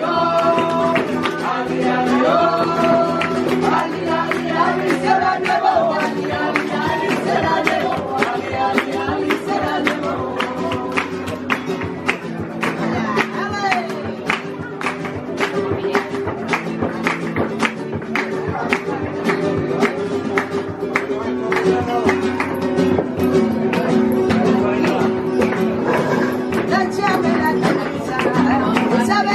God.